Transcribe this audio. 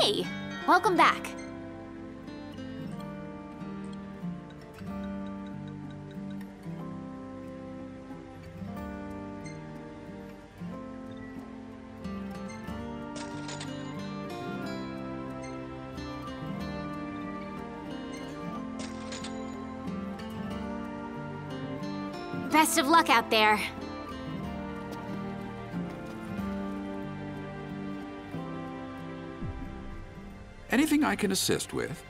Hey, welcome back. Best of luck out there. Anything I can assist with?